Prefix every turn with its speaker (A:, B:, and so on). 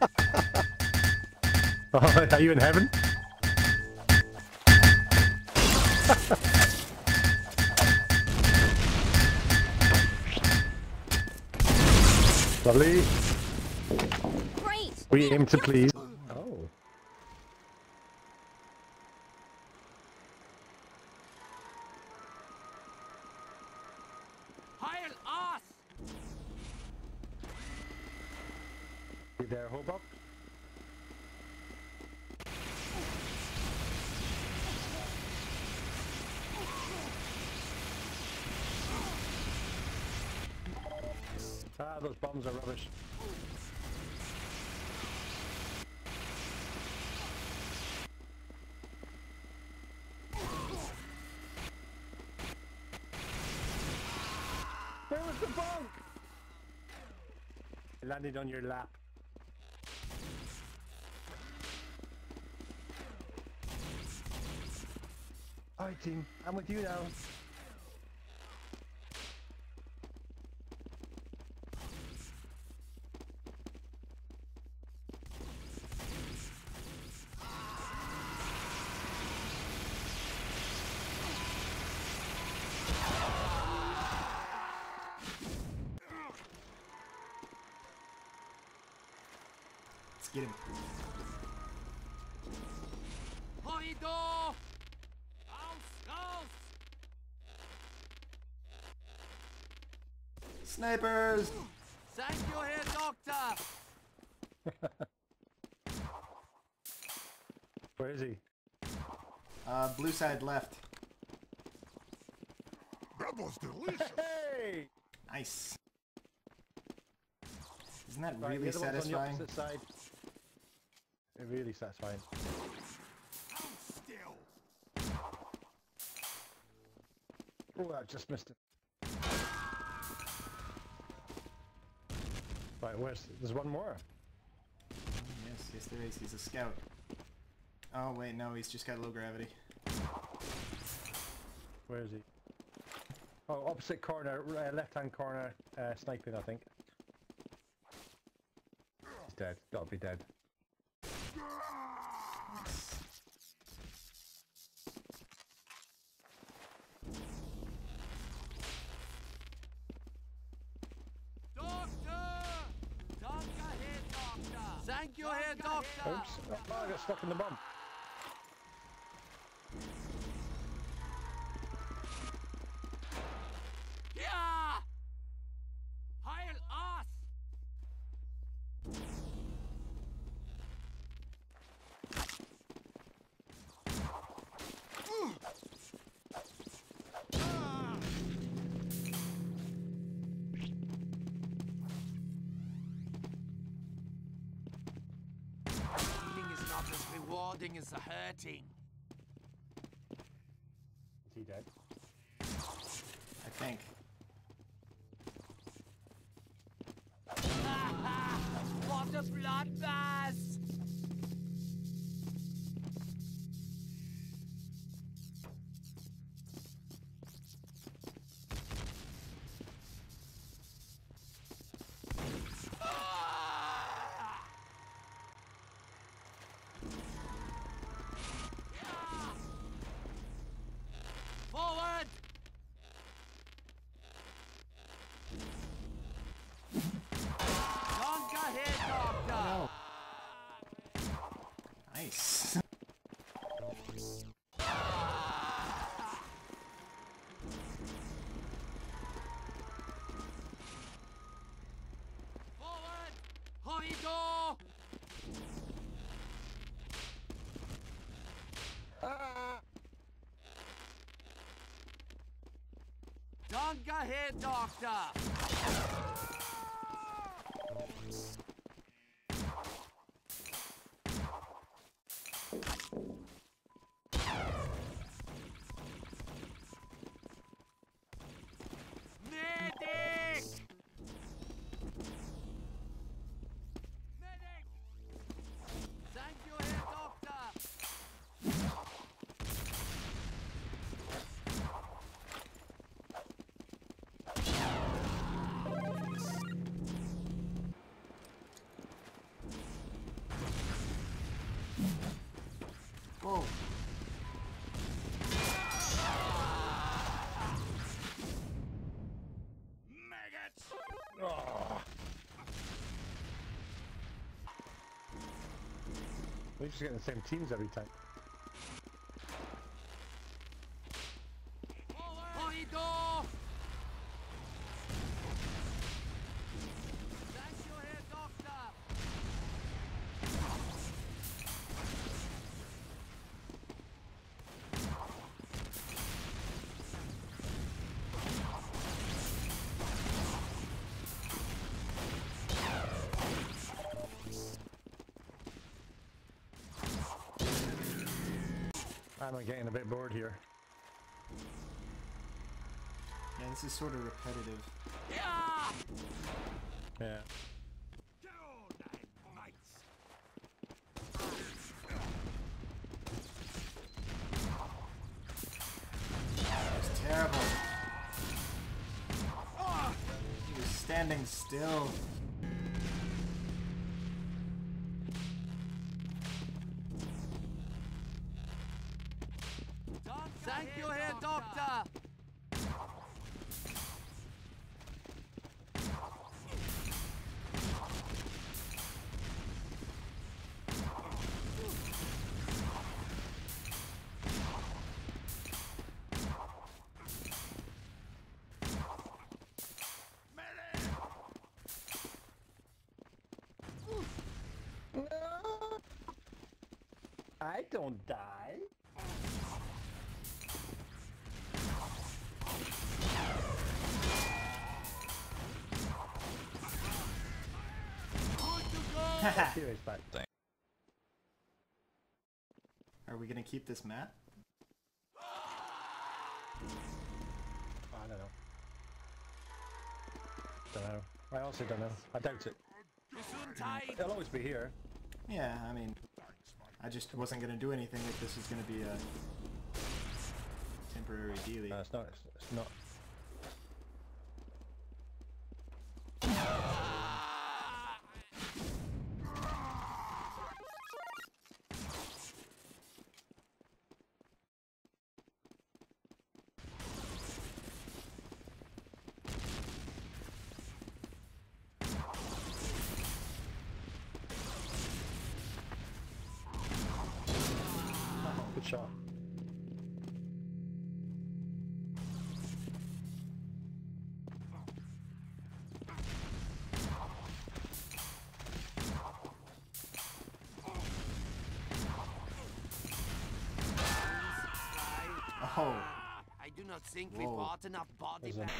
A: Oh, are you in heaven? Lovely.
B: Great!
A: We aim to please. Ah, those bombs are rubbish. Where was the bunk? It landed on your lap. Alright team, I'm with you now.
C: Get him.
D: Hoido! Aus, raus!
C: Snipers!
D: Thank you, Herr Doctor!
A: Where is he?
C: Uh, blue side left.
E: That was delicious.
A: Hey!
C: Nice. Isn't that
A: Right,
C: really
A: the other one's on the
C: satisfying?
A: It really satisfying.
E: Still.
A: Oh, I just missed it. Right, where's there's one more.
C: Yes, yes there is. He's a scout. Oh wait, no, he's just got low gravity.
A: Where is he? Oh, opposite corner, uh, left-hand corner, uh, sniping, I think. He's dead. Gotta be dead.
D: Doctor! Danke, Herr Doctor! Doctor!
A: Oops! I got stuck in the bomb.
D: As the hurting. Danke, Herr Doctor!
A: We're just getting the same teams every time. I'm getting a bit bored here.
C: Yeah, this is sort of repetitive.
D: Yeah!
A: Yeah.
C: Terrible. He was standing still.
D: Thank you, Herr Doctor!
A: I don't die. Heroes back.
C: Are we gonna keep this map?
A: I don't know. Don't know. I also don't know. I doubt it.
D: Gesundheit!
A: It'll always be here.
C: Yeah, I mean, I just wasn't gonna do anything if this was gonna be a temporary dealie.
A: No, it's not. It's, it's not. Shot.
C: Oh,
D: I do not think we bought enough body bags.